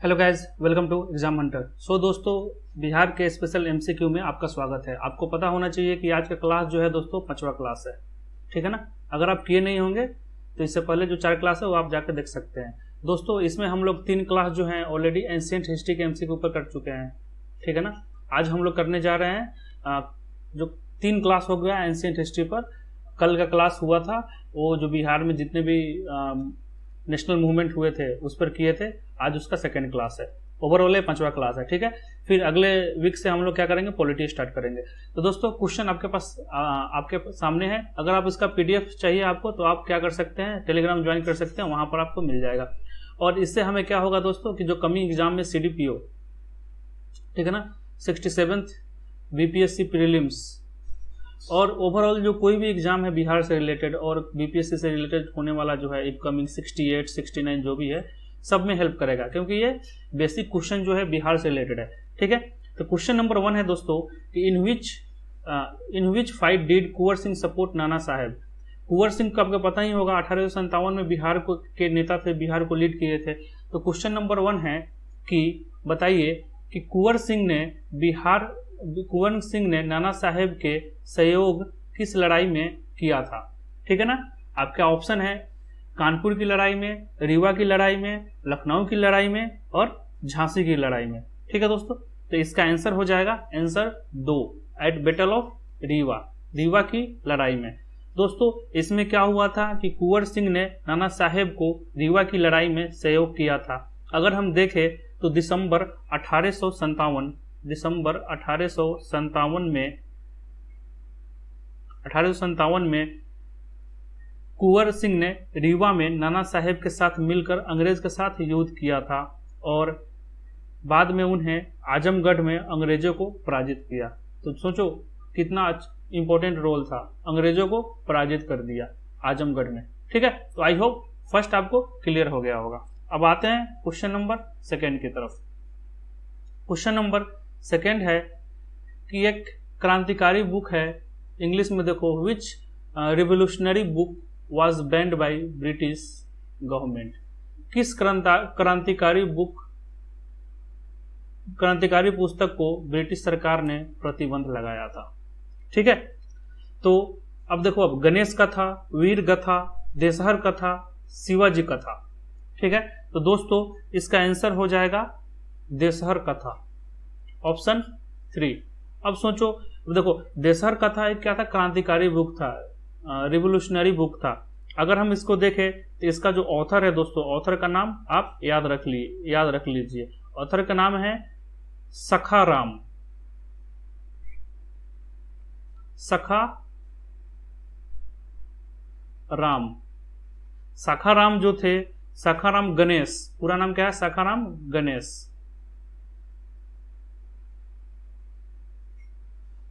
Hello guys welcome to exam hunter. So दोस्तों, बिहार के special MCQ में आपका स्वागत है। आपको पता होना चाहिए कि आज का क्लास जो है दोस्तों, पांचवा क्लास है। ठीक है ना? अगर आप किए नहीं होंगे तो इससे पहले जो चार क्लास है, वो आप जाकर देख सकते हैं। दोस्तों, इसमें हम लोग तीन क्लास जो है ऑलरेडी एंशियंट हिस्ट्री के एमसीक्यू पर कर चुके हैं। ठीक है ना? आज हम लोग करने जा रहे हैं जो तीन क्लास हो गया एंशियंट हिस्ट्री पर। कल का क्लास हुआ था, वो जो बिहार में जितने भी नेशनल मूवमेंट हुए थे उस पर किए थे। आज उसका सेकेंड क्लास है। ओवरऑल है पांचवा क्लास है ठीक है? फिर अगले वीक से हम लोग क्या करेंगे? पॉलिटी स्टार्ट करेंगे। तो दोस्तों क्वेश्चन आपके पास आ, आपके सामने है। अगर आप इसका पीडीएफ चाहिए आपको तो आप क्या कर सकते हैं? टेलीग्राम ज्वाइन कर सकते हैं वहाँ पर आपको मिल जाएगा। और इससे हमें क्या होगा दोस्तों कि जो कमिंग एग्ज़ाम में सीडीपीओ ठीक है ना? सिक्सटी सेवेंथ बीपीएससी प्रीलिम्स और ओवरऑल जो कोई भी एग्ज़ाम है बिहार से रिलेटेड और बीपीएससी से रिलेटेड होने वाला जो है अपकमिंग 68, 69 जो भी है सब में हेल्प करेगा। क्योंकि ये बेसिक क्वेश्चन जो है बिहार से रिलेटेड है। ठीक है? तो क्वेश्चन नंबर वन है दोस्तों कि in which in which fight did Kunwar Singh support Nana Saheb Kunwar Singh को आपको पता ही होगा अठारह में बिहार को के नेता थे बिहार को लीड किए थे। तो क्वेश्चन नंबर वन है कि बताइए कि कुंवर सिंह ने बिहार कुंवर सिंह ने नाना साहेब के सहयोग किस लड़ाई में किया था? ठीक है ना? आपका ऑप्शन है कानपुर की लड़ाई में, रीवा की लड़ाई में, लखनऊ की लड़ाई में और झांसी की लड़ाई में। ठीक है दोस्तों? तो इसका आंसर हो जाएगा आंसर दो, at battle of Rewa Rewa की लड़ाई में। दोस्तों, इसमें क्या हुआ था कि कुंवर सिंह ने नाना साहेब को रीवा की लड़ाई में सहयोग किया था। अगर हम देखें तो दिसंबर अठारह सौ सत्तावन दिसंबर अठारह में अठारह में कुंवर सिंह ने रीवा में नाना साहेब के साथ मिलकर अंग्रेज़ के साथ युद्ध किया था और बाद में उन्हें आजमगढ़ में अंग्रेज़ों को पराजित किया। तो सोचो, कितना इंपॉर्टेंट रोल था। अंग्रेज़ों को पराजित कर दिया आजमगढ़ में। ठीक है? तो आई होप फ़र्स्ट आपको क्लियर हो गया होगा। अब आते हैं क्वेश्चन नंबर सेकेंड की तरफ़। क्वेश्चन नंबर सेकेंड है कि एक क्रांतिकारी बुक है। इंग्लिश में देखो which revolutionary book was banned by British government किस क्रांतिकारी बुक क्रांतिकारी पुस्तक को ब्रिटिश सरकार ने प्रतिबंध लगाया था? ठीक है? तो अब देखो, अब गणेश कथा, वीर कथा, देशहर कथा, शिवाजी कथा। ठीक है? तो दोस्तों, इसका आंसर हो जाएगा देशहर कथा। Option three. अब सोचो देखो, देशहर कथा एक क्या था? क्रांतिकारी बुक था रिवोल्यूशनरी बुक था। अगर हम इसको देखें तो इसका जो ऑथर है दोस्तों ऑथर का नाम आप याद रख ली, याद रख लीजिए। ऑथर का नाम है सखा राम सखा राम सखाराम जो थे, सखाराम गणेश। पूरा नाम क्या है? सखाराम गणेश।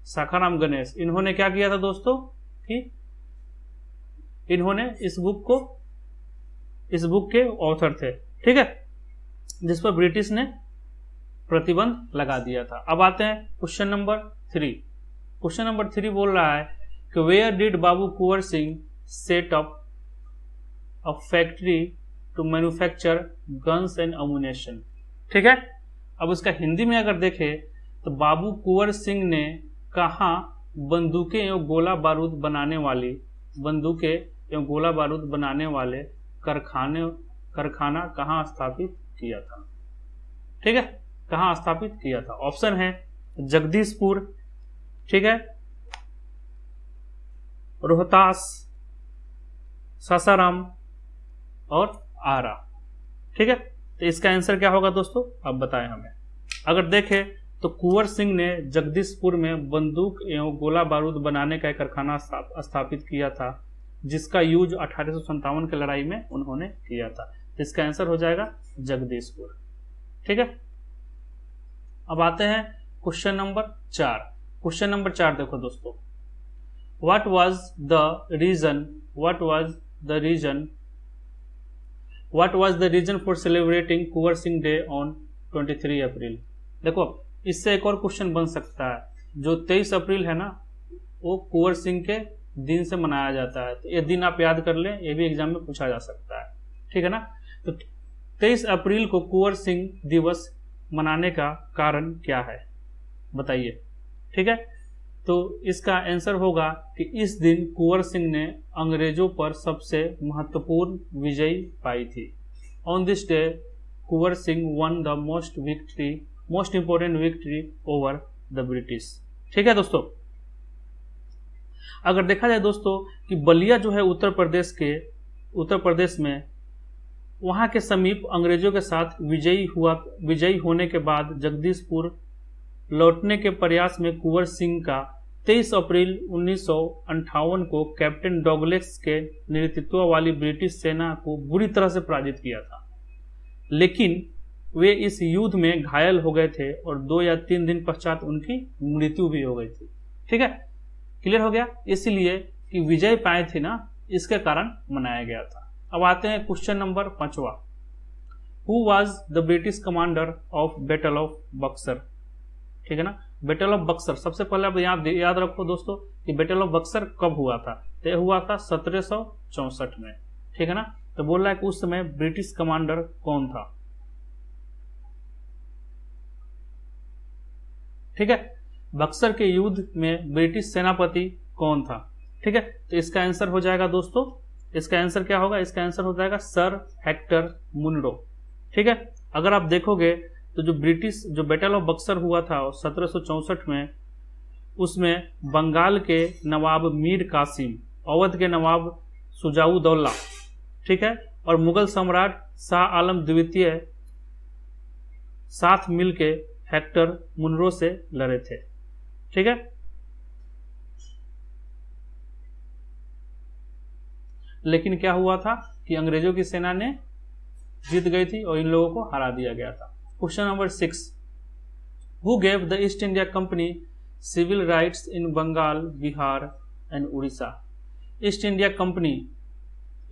साखाराम गणेश। इन्होंने क्या किया था दोस्तों? कि इन्होंने इस बुक को, इस बुक के ऑथर थे, ठीक है? जिस पर ब्रिटिश ने प्रतिबंध लगा दिया था। अब आते हैं question number three question number three बोल रहा है कि where did Babu Kunwar Singh set up a factory to manufacture guns and ammunition ठीक है? अब उसका हिंदी में अगर देखें तो बाबू कुंवर सिंह ने कहा बंदूकें एवं गोला बारूद बनाने वाली, बंदूकें एवं गोला बारूद बनाने वाले कारखाने, कारखाना कहाँ स्थापित किया था? ठीक है? कहाँ स्थापित किया था? ऑप्शन है जगदीशपुर, ठीक है? रोहतास, सासाराम और आरा। ठीक है? तो इसका आंसर क्या होगा दोस्तों? आप बताएँ हमें। अगर देखें तो कुंवर सिंह ने जगदीशपुर में बंदूक एवं गोला बारूद बनाने का एक कारखाना स्थापित किया था, जिसका यूज़ अठारह की लड़ाई में उन्होंने किया था। इसका आंसर हो जाएगा जगदीशपुर। ठीक है? अब आते हैं क्वेश्चन नंबर चार। क्वेश्चन नंबर चार देखो दोस्तों। What was the reason what was the reason what was the reason for celebrating Kunwar Singh day on 23 April देखो इससे एक और क्वेश्चन बन सकता है। जो 23 अप्रैल है ना, वो कुंवर सिंह के दिन से मनाया जाता है। तो ये दिन आप याद कर लें, ये भी एग्ज़ाम में पूछा जा सकता है। ठीक है ना? तो तेईस अप्रैल को कुंवर सिंह दिवस मनाने का कारण क्या है? बताइए। ठीक है? तो इसका आंसर होगा कि इस दिन कुंवर सिंह ने अंग्रेज़ों पर सबसे महत्वपूर्ण विजय पाई थी। On this day Kunwar Singh won the most victory most important victory over the British. ठीक है दोस्तों? अगर देखा जाए दोस्तों कि बलिया जो है उत्तर प्रदेश के, उत्तर प्रदेश में, वहाँ के समीप अंग्रेज़ों के साथ विजयी हुआ, विजयी होने के बाद जगदीशपुर लौटने के प्रयास में कुंवर सिंह का 23 अप्रैल उन्नीस को कैप्टन डॉगलेक्स के नेतृत्व वाली ब्रिटिश सेना को बुरी तरह से पराजित किया था। लेकिन वे इस युद्ध में घायल हो गए थे और दो या तीन दिन पश्चात उनकी मृत्यु भी हो गई थी। ठीक है? क्लियर हो गया? इसलिए कि विजय पाए थे ना, इसके कारण मनाया गया था। अब आते हैं क्वेश्चन नंबर पांचवा। Who was the British commander of battle of Buxar ठीक है ना? बेटल ऑफ़ बक्सर सबसे पहले अब याद याद रखो दोस्तों कि बेटल ऑफ़ बक्सर कब हुआ था? तो हुआ था सत्रह में। ठीक है ना? तो बोल रहा है कि उस समय ब्रिटिश कमांडर कौन था? ठीक है? बक्सर के युद्ध में ब्रिटिश सेनापति कौन था? ठीक है? तो इसका आंसर हो जाएगा दोस्तों, इसका आंसर क्या होगा? इसका आंसर हो जाएगा सर हेक्टर मुनरो ठीक है? अगर आप देखोगे तो जो ब्रिटिश, जो बैटल ऑफ़ बक्सर हुआ था सत्रह में, उसमें बंगाल के नवाब मीर कासिम, अवध के नवाब सुजाउदौल्ला ठीक है? और मुगल सम्राट शाह आलम द्वितीय साथ मिलके हेक्टर मुनरो से लड़े थे। ठीक है? लेकिन क्या हुआ था कि अंग्रेज़ों की सेना ने जीत गई थी और इन लोगों को हरा दिया गया था। Question number six. Who gave the East India Company civil rights in Bengal Bihar and Orissa East India Company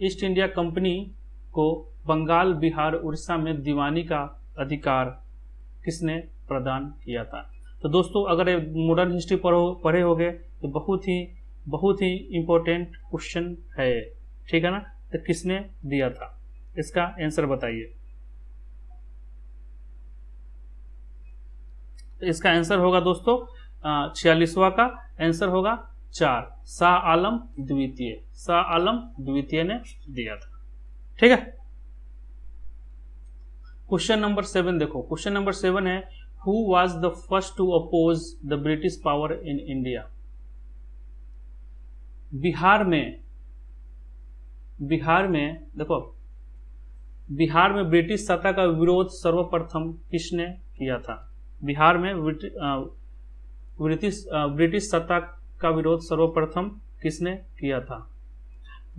East India Company को बंगाल बिहार उड़ीसा में दीवानी का अधिकार किसने प्रदान किया था। तो दोस्तों, अगर मॉडर्न हिस्ट्री पढ़ो, पढ़े हो गए तो बहुत ही बहुत ही इंपॉर्टेंट क्वेश्चन है ठीक है ना? तो किसने दिया था? इसका आंसर बताइए। तो इसका आंसर होगा दोस्तों छियालीसवा का आंसर होगा चार। शाह आलम द्वितीय। शाह आलम द्वितीय ने दिया था। ठीक है? क्वेश्चन नंबर सेवन देखो। क्वेश्चन नंबर सेवन है who was the first to oppose the British power in India Bihar में बिहार में, देखो, बिहार में ब्रिटिश सत्ता का विरोध सर्वप्रथम किसने किया था? बिहार में ब्रिटिश ब्रिटिश सत्ता का विरोध सर्वप्रथम किसने किया था?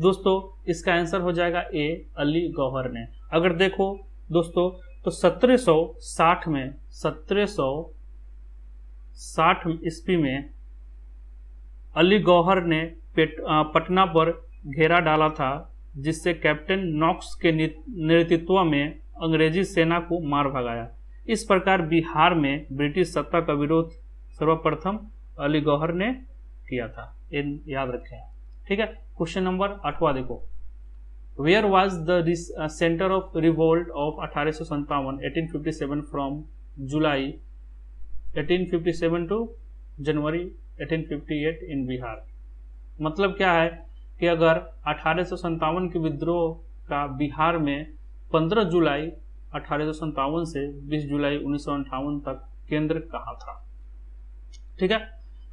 दोस्तों, इसका आंसर हो जाएगा ए अली गौहर ने। अगर देखो, दोस्तों तो 1760 में 1760 ईस्वी में अली गौहर ने पटना पर घेरा डाला था, जिससे कैप्टन नॉक्स के नेतृत्व में अंग्रेज़ी सेना को मार भगाया। इस प्रकार बिहार में ब्रिटिश सत्ता का विरोध सर्वप्रथम अली गौहर ने किया था। याद रखें। ठीक है? क्वेश्चन नंबर आठवा देखो। Where was the centre of revolt of अठारह सौ संतावन eighteen fifty seven from July eighteen fifty seven to January eighteen fifty eight in Bihar मतलब क्या है कि अगर अठारह के विद्रोह का बिहार में 15 जुलाई अठारह से 20 जुलाई उन्नीस सौ अंठावन तक केंद्र कहा था? ठीक है?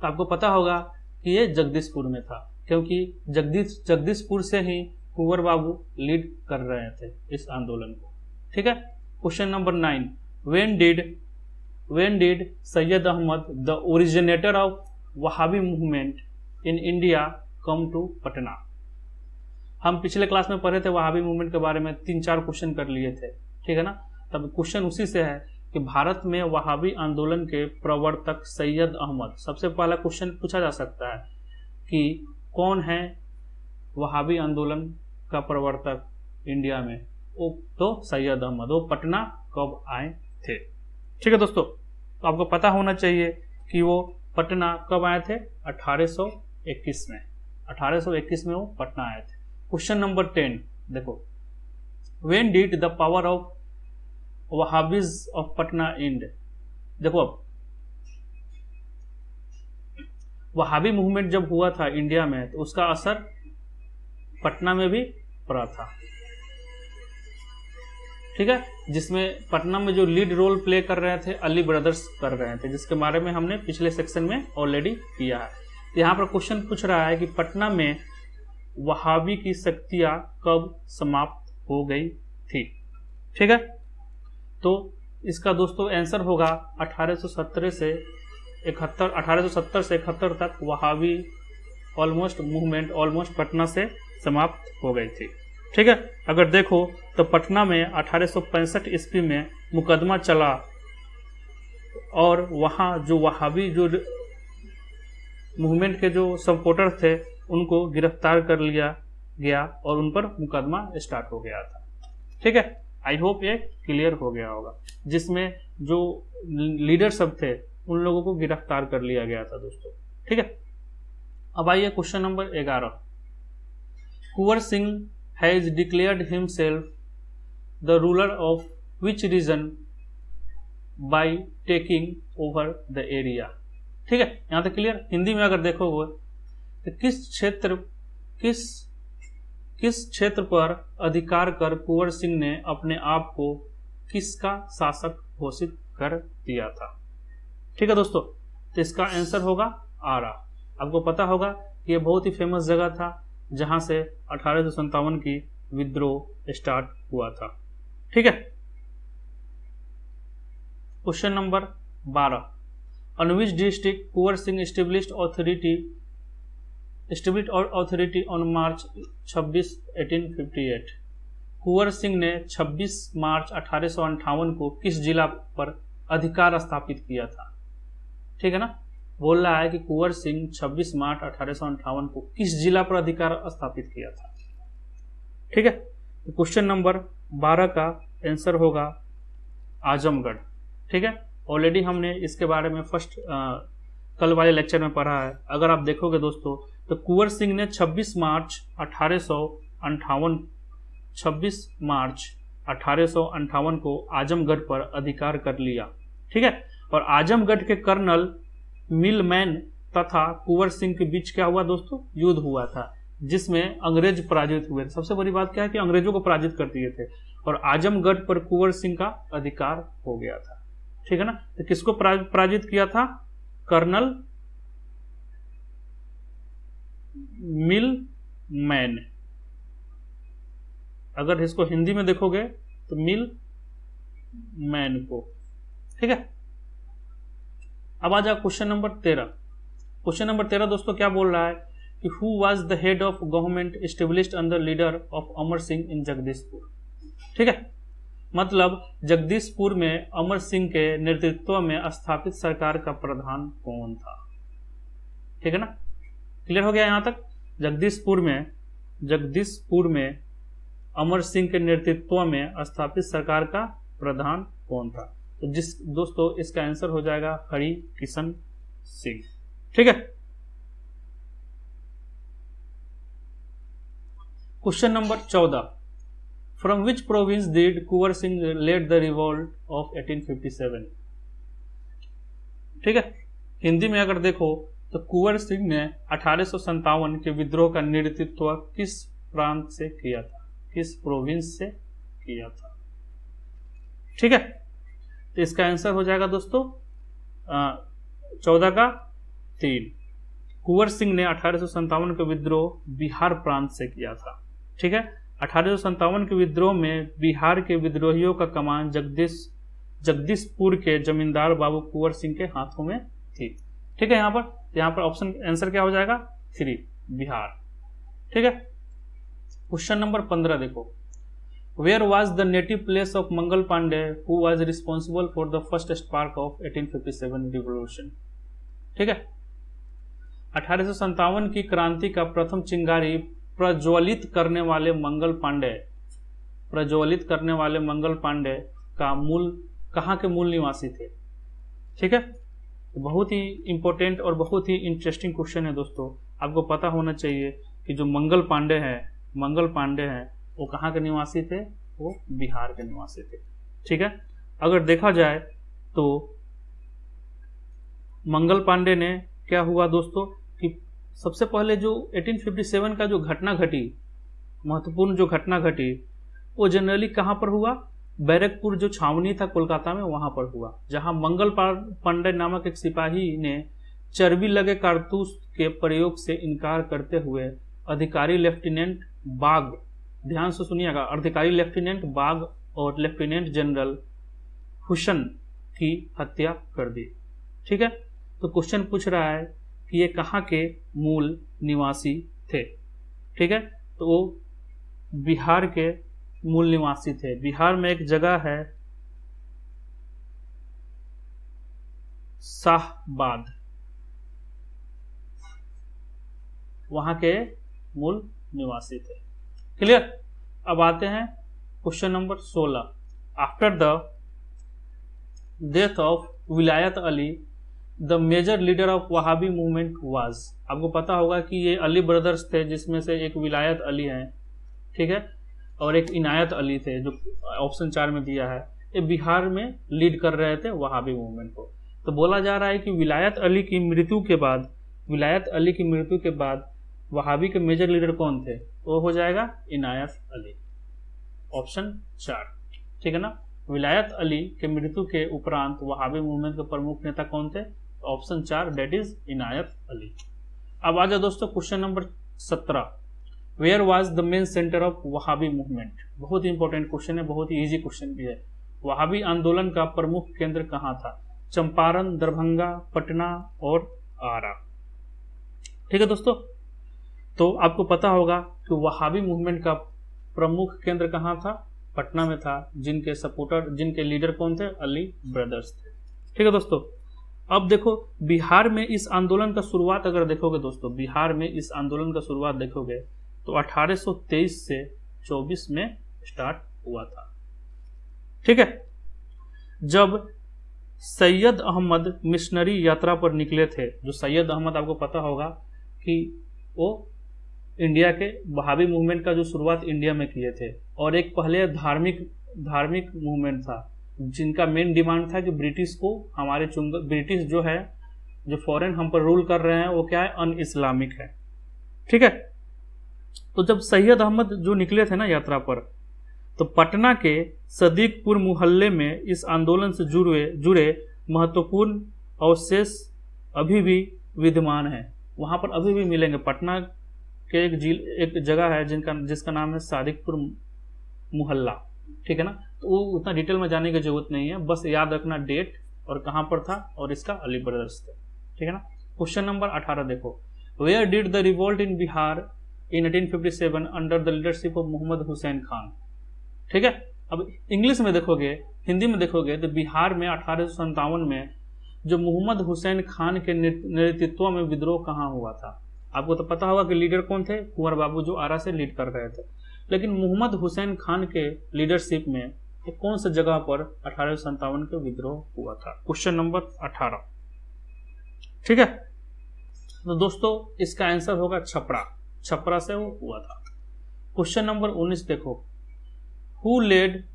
तो आपको पता होगा कि ये जगदीशपुर में था, क्योंकि जगदीश, जगदीशपुर से ही कुंवर बाबू लीड कर रहे थे इस आंदोलन को। ठीक है? Question number nine when did when did Syed Ahmad the originator of Wahabi movement in India come to Patna? हम पिछले क्लास में पढ़े थे वहाबी मूवमेंट के बारे में, तीन चार क्वेश्चन कर लिए थे। ठीक है ना? तब क्वेश्चन उसी से है कि भारत में वहाबी आंदोलन के प्रवर्तक सैयद अहमद, सबसे पहला क्वेश्चन पूछा जा सकता है कि कौन है वहाबी आंदोलन का प्रवर्तक इंडिया में वो तो सैयद अहमद, वो पटना कब आए थे? ठीक है दोस्तों तो आपको पता होना चाहिए कि वो पटना कब आए थे? 1821 में। 1821 में वो पटना आए थे। क्वेश्चन नंबर टेन देखो। When did the power of Wahabis of Patna end देखो अब वहाबी मूवमेंट जब हुआ था इंडिया में तो उसका असर पटना में भी पड़ा था। ठीक है? जिसमें पटना में जो लीड रोल प्ले कर रहे थे अली ब्रदर्स कर रहे थे, जिसके बारे में हमने पिछले सेक्शन में ऑलरेडी किया है। यहाँ पर क्वेश्चन पूछ रहा है कि पटना में वहावी की शक्तियाँ कब समाप्त हो गई थी? ठीक है? तो इसका दोस्तों आंसर होगा 1817 से इकहत्तर 1870 से इकहत्तर तक Wahabi almost movement almost Patna से समाप्त हो गई थी। ठीक है? अगर देखो तो पटना में अठारह ईस्वी में मुकदमा चला और वहाँ जो वहाबी जो मूवमेंट के जो सपोर्टर थे, उनको गिरफ़्तार कर लिया गया और उन पर मुकदमा स्टार्ट हो गया था। ठीक है? आई होप ये क्लियर हो गया होगा। जिसमें जो लीडर सब थे, उन लोगों को गिरफ़्तार कर लिया गया था दोस्तों। ठीक है? अब आइए क्वेश्चन नंबर ग्यारह। Kunwar Singh has declared himself the ruler of which region by taking over the area ठीक है, यहाँ तक क्लियर हिंदी में अगर देखोगे तो किस क्षेत्र, किस किस क्षेत्र पर अधिकार कर कुंवर सिंह ने अपने आप को किसका शासक घोषित कर दिया था? ठीक है दोस्तों तो इसका आंसर होगा आरा। आपको पता होगा कि यह बहुत ही फ़ेमस जगह था। जहाँ से अठारह की विद्रोह स्टार्ट हुआ था। ठीक है? क्वेश्चन नंबर बारह। In which district Kunwar Singh established authority, established authority on March 26 1858 Kunwar Singh ने 26 मार्च अठारह को किस जिला पर अधिकार स्थापित किया था? ठीक है ना? बोल रहा है कि कुंवर सिंह 26 मार्च अठारह को किस जिला पर अधिकार स्थापित किया था। ठीक है? तो क्वेश्चन नंबर 12 का आंसर होगा आजमगढ़। ठीक है? ऑलरेडी हमने इसके बारे में फ़र्स्ट कल वाले लेक्चर में पढ़ा है। अगर आप देखोगे दोस्तों तो कुंवर सिंह ने 26 मार्च अठारह 26 मार्च अठारह को आजमगढ़ पर अधिकार कर लिया। ठीक है? और आजमगढ़ के कर्नल मिलमैन तथा कुंवर सिंह के बीच क्या हुआ दोस्तों? युद्ध हुआ था, जिसमें अंग्रेज़ पराजित हुए सबसे बड़ी बात क्या है कि अंग्रेज़ों को पराजित कर दिए थे और आजमगढ़ पर कुंवर सिंह का अधिकार हो गया था। ठीक है ना? तो किसको पराजित किया था? कर्नल मिल मैन अगर इसको हिंदी में देखोगे तो मिल मैन को। ठीक है? अब आ जाओ क्वेश्चन नंबर तेरह। क्वेश्चन नंबर तेरह दोस्तों क्या बोल रहा है कि who was the head of government established under leader of Amar Singh in Jagdishpur ठीक है? मतलब जगदीशपुर में अमर सिंह के नेतृत्व में स्थापित सरकार का प्रधान कौन था? ठीक है ना? क्लियर हो गया यहाँ तक? जगदीशपुर में जगदीशपुर में अमर सिंह के नेतृत्व में स्थापित सरकार का प्रधान कौन था? तो जिस, दोस्तों, इसका आंसर हो जाएगा हरि किशन सिंह। ठीक है? क्वेश्चन नंबर चौदह। From which province did Kunwar Singh led the revolt of 1857 ठीक है? हिंदी में अगर देखो तो कुंवर सिंह ने अठारह सौ सत्तावन के विद्रोह का नेतृत्व किस प्रांत से किया था? किस प्रोविंस से किया था? ठीक है? तो इसका आंसर हो जाएगा दोस्तों चौदह का तीन। कुंवर सिंह ने अठारह का विद्रोह बिहार प्रांत से किया था, ठीक है? अठारह के विद्रोह में बिहार के विद्रोहियों का कमान जगदीश, जगदीशपुर के जमींदार बाबू कुंवर सिंह के हाथों में थी, ठीक है? यहाँ पर यहाँ पर ऑप्शन आंसर क्या हो जाएगा? थ्री बिहार, ठीक है? क्वेश्चन नंबर पंद्रह देखो। Where was the native place of Mangal Pandey who was responsible for the first spark of 1857 revolution ठीक है? अठारह की क्रांति का प्रथम चिंगारी प्रज्वलित करने वाले मंगल पांडे, प्रज्वलित करने वाले मंगल पांडे का मूल, कहाँ के मूल निवासी थे? ठीक है? बहुत ही इंपॉर्टेंट और बहुत ही इंटरेस्टिंग क्वेश्चन है दोस्तों। आपको पता होना चाहिए कि जो मंगल पांडे हैं, मंगल पांडे हैं वो कहाँ के निवासी थे? वो बिहार के निवासी थे। ठीक है? अगर देखा जाए तो मंगल पांडे ने क्या हुआ दोस्तों कि सबसे पहले जो 1857 का जो घटना घटी, महत्वपूर्ण जो घटना घटी, वो जनरली कहाँ पर हुआ? बैरकपुर जो छावनी था कोलकाता में, वहाँ पर हुआ, जहाँ मंगल पांडे नामक एक सिपाही ने चर्बी लगे कारतूस के प्रयोग से इनकार करते हुए अधिकारी लेफ्टिनेंट बाग ध्यान से सुनिएगा। अधिकारी लेफ्टिनेंट बाग और लेफ्टिनेंट जनरल हुसन की हत्या कर दी। ठीक है? तो क्वेश्चन पूछ रहा है कि ये कहाँ के मूल निवासी थे? ठीक है? तो वो बिहार के मूल निवासी थे। बिहार में एक जगह है शाहबाद। वहाँ के मूल निवासी थे। क्लियर अब आते हैं question number 16 after the death of Wilayat Ali the major leader of Wahabi movement was आपको पता होगा कि ये अली ब्रदर्स थे, जिसमें से एक विलायत अली हैं, ठीक है? और एक इनायत अली थे, जो ऑप्शन चार में दिया है। ये बिहार में लीड कर रहे थे वहाबी मूवमेंट को। तो बोला जा रहा है कि विलायत अली की मृत्यु के बाद विलायत अली की मृत्यु के बाद वहाबी के मेजर लीडर कौन थे? वो हो जाएगा इनायत अली। ऑप्शन चार। ठीक है ना? विलायत अली के मृत्यु के उपरांत वहाबी मूवमेंट के प्रमुख नेता कौन थे? ऑप्शन चार डेट इज़ इनायत अली। अब आ जाओ दोस्तों क्वेश्चन नंबर सत्रह। Where was the main centre of Wahabi movement बहुत ही इंपॉर्टेंट क्वेश्चन है, बहुत ही इजी क्वेश्चन भी है। वहाबी आंदोलन का प्रमुख केंद्र कहाँ था? चंपारण, दरभंगा, पटना और आरा। ठीक है दोस्तों? तो आपको पता होगा कि वहाबी मूवमेंट का प्रमुख केंद्र कहाँ था? पटना में था, जिनके सपोर्टर जिनके लीडर कौन थे? अली ब्रदर्स थे। ठीक है दोस्तों? अब देखो, बिहार में इस आंदोलन का शुरुआत अगर देखोगे दोस्तों, बिहार में इस आंदोलन का शुरुआत देखोगे तो 1823 से 24 में स्टार्ट हुआ था। ठीक है? जब सैयद अहमद मिशनरी यात्रा पर निकले थे, जो सैयद अहमद, आपको पता होगा कि वो इंडिया के बहावी मूवमेंट का जो शुरुआत इंडिया में किए थे, और एक पहले धार्मिक धार्मिक मूवमेंट था, जिनका मेन डिमांड था कि ब्रिटिश को हमारे चुंग ब्रिटिश जो है, जो फॉरेन हम पर रूल कर रहे हैं, वो क्या है? अन इस्लामिक है। ठीक है? तो जब सैयद अहमद जो निकले थे ना यात्रा पर तो पटना के सदीकपुर मोहल्ले में इस आंदोलन से जुड़े जुड़े महत्वपूर्ण अवशेष अभी भी विद्यमान है। वहाँ पर अभी भी मिलेंगे। पटना के एक जिल एक जगह है जिनका, जिसका नाम है सादिकपुर मोहल्ला। ठीक है ना? तो वो उतना डिटेल में जाने की ज़रूरत नहीं है। बस याद रखना डेट और कहाँ पर था और इसका अली ब्रदर्स थे। ठीक है ना? क्वेश्चन नंबर अठारह देखो। Where did the revolt in Bihar in 1857 under the leadership of Mohammad Hussain Khan ठीक है? अब इंग्लिश में देखोगे, हिंदी में देखोगे तो बिहार में अठारह में जो मोहम्मद हुसैन खान के नेतृत्व में विद्रोह कहाँ हुआ था? आपको तो पता होगा कि लीडर कौन थे? कुंवर बाबू जो आरा से लीड कर रहे थे। लेकिन मोहम्मद हुसैन खान के लीडरशिप में कौन सा जगह पर अठारह सौ सत्तावन के विद्रोह हुआ था? क्वेश्चन नंबर अठारह। ठीक है? तो दोस्तों, इसका आंसर होगा छपरा। छपरा से वो हुआ था। क्वेश्चन नंबर 19 देखो। Who led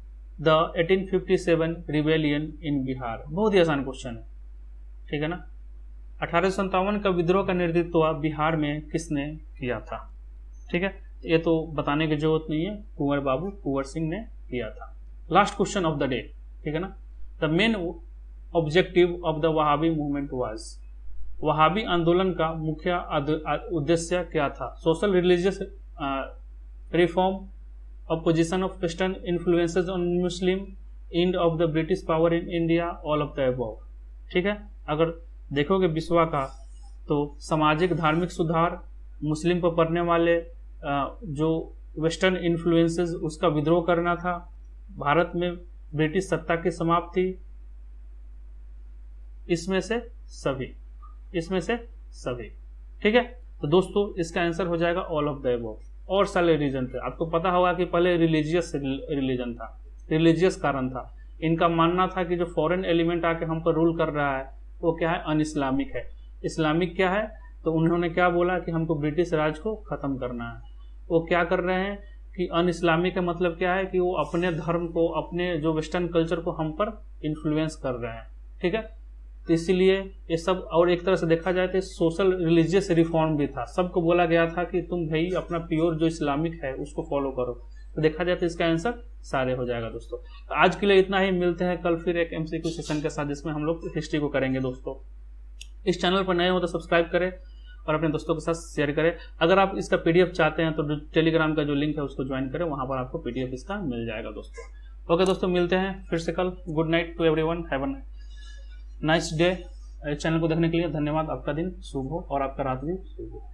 the 1857 rebellion in Bihar बहुत ही आसान क्वेश्चन है। ठीक है ना? अठारह का विद्रोह का नेतृत्व बिहार में किसने किया था? ठीक है? ये तो बताने की ज़रूरत नहीं है। कुंवर बाबू, कुंवर सिंह ने किया था। Last question of the day ठीक है ना? The main objective of the Wahabi movement was Wahabi आंदोलन का मुख्य उद्देश्य क्या था? Social religious reform opposition of western influences on Muslim end of the British power in India all of the above ठीक है? अगर देखोगे विश्वा का तो सामाजिक धार्मिक सुधार, मुस्लिम पर पड़ने वाले जो वेस्टर्न इन्फ्लुएंसेस, उसका विद्रोह करना था। भारत में ब्रिटिश सत्ता की समाप्ति। इसमें से सभी, इसमें से सभी। ठीक है? तो दोस्तों, इसका आंसर हो जाएगा ऑल ऑफ़ द और सारे रीजन थे। आपको पता होगा कि पहले रिलीजियस रिलीजन था। रिलीजियस कारण था। इनका मानना था कि जो फॉरेन एलिमेंट आके हम पर रूल कर रहा है वो क्या है? अन इस्लामिक है। इस्लामिक क्या है? तो उन्होंने क्या बोला कि हमको ब्रिटिश राज को ख़त्म करना है। वो क्या कर रहे हैं कि अन इस्लामी का मतलब क्या है कि वो अपने धर्म को, अपने जो वेस्टर्न कल्चर को हम पर इन्फ्लुएंस कर रहे हैं। ठीक है? तो इसीलिए ये सब, और एक तरह से देखा जाए तो सोशल रिलीजियस रिफॉर्म भी था। सबको बोला गया था कि तुम भाई अपना प्योर जो इस्लामिक है उसको फॉलो करो। तो देखा जाए तो इसका आंसर सारे हो जाएगा दोस्तों। तो आज के लिए इतना ही, मिलते हैं कल फिर एक एमसीक्यू सेशन के साथ, जिसमें हम लोग हिस्ट्री को करेंगे दोस्तों। इस चैनल पर नए हो तो सब्सक्राइब करें और अपने दोस्तों के साथ शेयर करें। अगर आप इसका पीडीएफ चाहते हैं तो टेलीग्राम का जो लिंक है, उसको ज्वाइन करें, वहाँ पर आपको पीडीएफ इसका मिल जाएगा दोस्तों। ओके दोस्तों, मिलते हैं फिर से कल। Good night to everyone have nice day channel को देखने के लिए धन्यवाद। आपका दिन शुभ हो और आपका रात भी शुभ हो।